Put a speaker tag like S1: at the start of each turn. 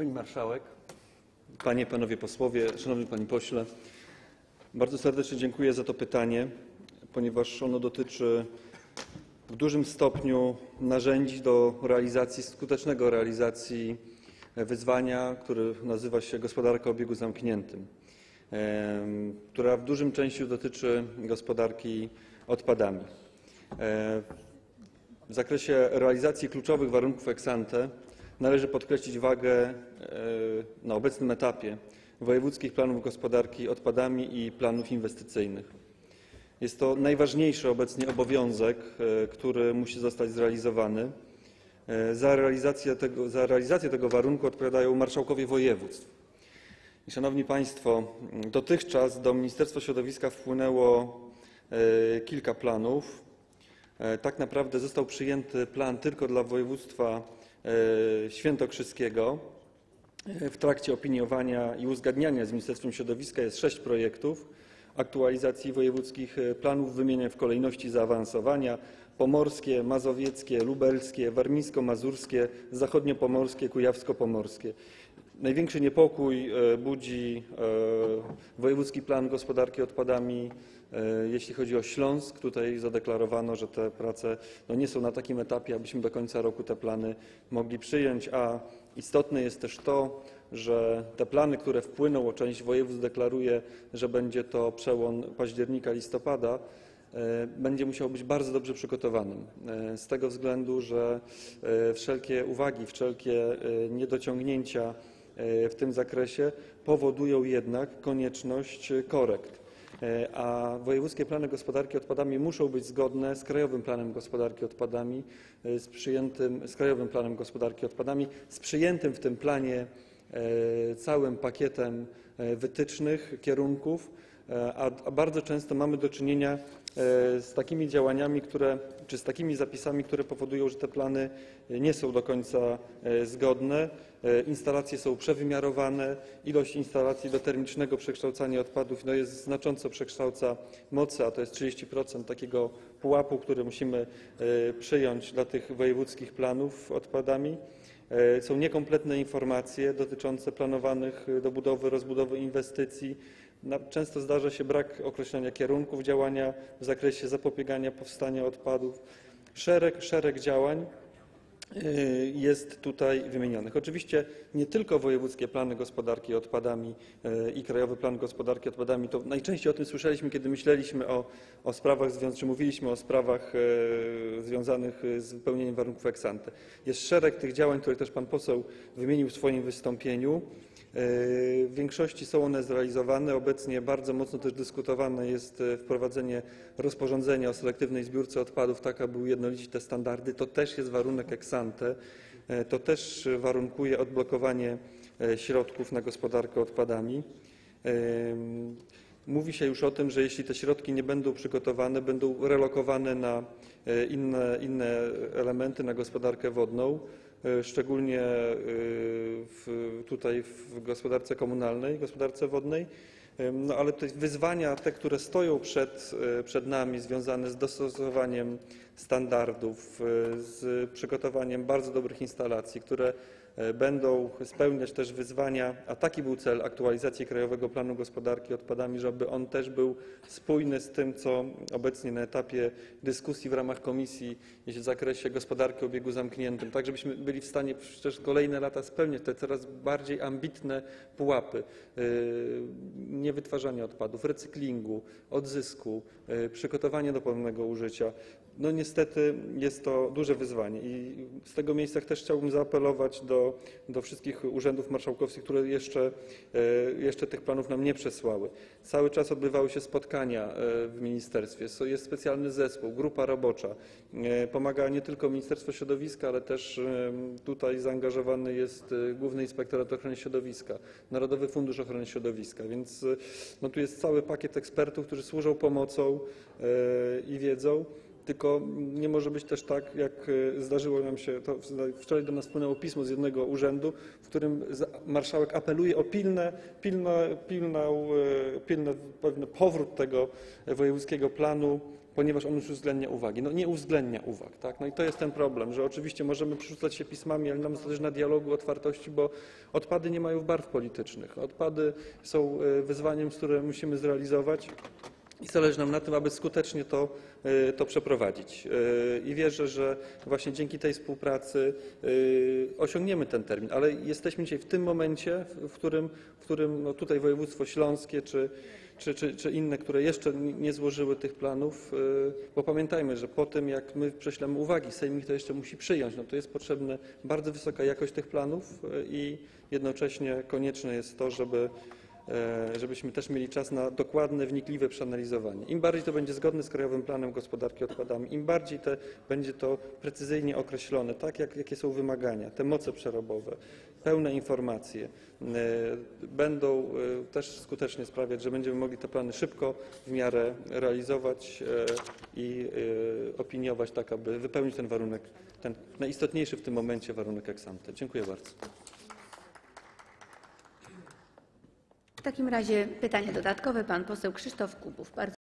S1: Pani Marszałek, Panie, Panowie Posłowie, Szanowny Panie Pośle, bardzo serdecznie dziękuję za to pytanie, ponieważ ono dotyczy w dużym stopniu narzędzi do realizacji, skutecznego realizacji wyzwania, które nazywa się gospodarka obiegu zamkniętym, która w dużym części dotyczy gospodarki odpadami. E, W zakresie realizacji kluczowych warunków ex ante należy podkreślić wagę e, na obecnym etapie wojewódzkich planów gospodarki odpadami i planów inwestycyjnych. Jest to najważniejszy obecnie obowiązek, e, który musi zostać zrealizowany. E, Za realizację tego, za realizację tego warunku odpowiadają marszałkowie województw. Szanowni Państwo, dotychczas do Ministerstwa Środowiska wpłynęło kilka planów. E, Tak naprawdę został przyjęty plan tylko dla województwa e, świętokrzyskiego. E, W trakcie opiniowania i uzgadniania z Ministerstwem Środowiska jest sześć projektów aktualizacji wojewódzkich planów. Wymienię w kolejności zaawansowania: pomorskie, mazowieckie, lubelskie, warmińsko-mazurskie, zachodniopomorskie, kujawsko-pomorskie. Największy niepokój e, budzi e, wojewódzki plan gospodarki odpadami, e, jeśli chodzi o Śląsk. Tutaj zadeklarowano, że te prace no, nie są na takim etapie, abyśmy do końca roku te plany mogli przyjąć, a istotne jest też to, że te plany, które wpłyną, bo część województw deklaruje, że będzie to przełom października, listopada, będzie musiał być bardzo dobrze przygotowanym. Z tego względu, że wszelkie uwagi, wszelkie niedociągnięcia w tym zakresie powodują jednak konieczność e, korekt. E, A wojewódzkie plany gospodarki odpadami muszą być zgodne z Krajowym Planem Gospodarki Odpadami, e, z, przyjętym, z Krajowym Planem Gospodarki Odpadami, z przyjętym w tym planie e, całym pakietem e, wytycznych, kierunków, e, a, bardzo często mamy do czynienia e, z takimi działaniami, które, czy z takimi zapisami, które powodują, że te plany nie są do końca e, zgodne. E, Instalacje są przewymiarowane, ilość instalacji do termicznego przekształcania odpadów no znacząco przekształca mocy, a to jest 30% takiego pułapu, który musimy e, przyjąć dla tych wojewódzkich planów odpadami. E, Są niekompletne informacje dotyczące planowanych e, do budowy, rozbudowy inwestycji. Często zdarza się brak określenia kierunków działania w zakresie zapobiegania powstania odpadów. Szereg, szereg działań jest tutaj wymienionych. Oczywiście nie tylko wojewódzkie plany gospodarki odpadami y, i Krajowy Plan Gospodarki Odpadami, to najczęściej o tym słyszeliśmy, kiedy myśleliśmy o, o sprawach, czy mówiliśmy o sprawach y, związanych z wypełnieniem warunków ex ante. Jest szereg tych działań, które też pan poseł wymienił w swoim wystąpieniu. W większości są one zrealizowane. Obecnie bardzo mocno też dyskutowane jest e, wprowadzenie rozporządzenia o selektywnej zbiórce odpadów, tak aby ujednolicić te standardy. To też jest warunek ex ante. E, To też warunkuje odblokowanie e, środków na gospodarkę odpadami. Mówi się już o tym, że jeśli te środki nie będą przygotowane, będą relokowane na e, inne, inne elementy, na gospodarkę wodną, e, szczególnie e, w, tutaj w gospodarce komunalnej, gospodarce wodnej. No ale te wyzwania, te, które stoją przed, przed nami, związane z dostosowaniem standardów, z przygotowaniem bardzo dobrych instalacji, które będą spełniać też wyzwania, a taki był cel aktualizacji Krajowego Planu Gospodarki Odpadami, żeby on też był spójny z tym, co obecnie na etapie dyskusji w ramach komisji w zakresie gospodarki o obiegu zamkniętym, tak żebyśmy byli w stanie przez kolejne lata spełniać te coraz bardziej ambitne pułapy yy, niewytwarzania odpadów, recyklingu, odzysku, yy, przygotowania do ponownego użycia. No niestety jest to duże wyzwanie i z tego miejsca też chciałbym zaapelować do, do wszystkich urzędów marszałkowskich, które jeszcze, e, jeszcze tych planów nam nie przesłały. Cały czas odbywały się spotkania e, w ministerstwie, jest specjalny zespół, grupa robocza. E, Pomaga nie tylko Ministerstwo Środowiska, ale też tutaj zaangażowany jest Główny Inspektorat Ochrony Środowiska, Narodowy Fundusz Ochrony Środowiska, więc no, tu jest cały pakiet ekspertów, którzy służą pomocą i wiedzą. Tylko nie może być też tak, jak e, zdarzyło nam się, to wczoraj do nas wpłynęło pismo z jednego urzędu, w którym za- marszałek apeluje o pilne, pilne, pilną, e, pilny pewny powrót tego wojewódzkiego planu ponieważ on już uwzględnia uwagi. No nie uwzględnia uwag, tak? No i to jest ten problem, że oczywiście możemy przerzucać się pismami, ale nam zależy na dialogu, otwartości, bo odpady nie mają barw politycznych. Odpady są e, wyzwaniem, które musimy zrealizować. I zależy nam na tym, aby skutecznie to, y, to przeprowadzić. Y, I wierzę, że właśnie dzięki tej współpracy y, osiągniemy ten termin, ale jesteśmy dzisiaj w tym momencie, w- którym, w którym no tutaj województwo śląskie czy, czy, czy, czy inne, które jeszcze nie złożyły tych planów, bo pamiętajmy, że po tym jak my prześlemy uwagi, Sejmik to jeszcze musi przyjąć, no to jest potrzebna bardzo wysoka jakość tych planów i jednocześnie konieczne jest to, żeby żebyśmy też mieli czas na dokładne, wnikliwe przeanalizowanie. Im bardziej to będzie zgodne z Krajowym Planem Gospodarki Odpadami, im bardziej te, będzie to precyzyjnie określone, tak jak, jakie są wymagania, te moce przerobowe, pełne informacje, e, będą e, też skutecznie sprawiać, że będziemy mogli te plany szybko w miarę realizować e, i e, opiniować tak, aby wypełnić ten warunek, ten najistotniejszy w tym momencie warunek ex ante. Dziękuję bardzo.
S2: W takim razie pytanie dodatkowe pan poseł Krzysztof Kubów. Bardzo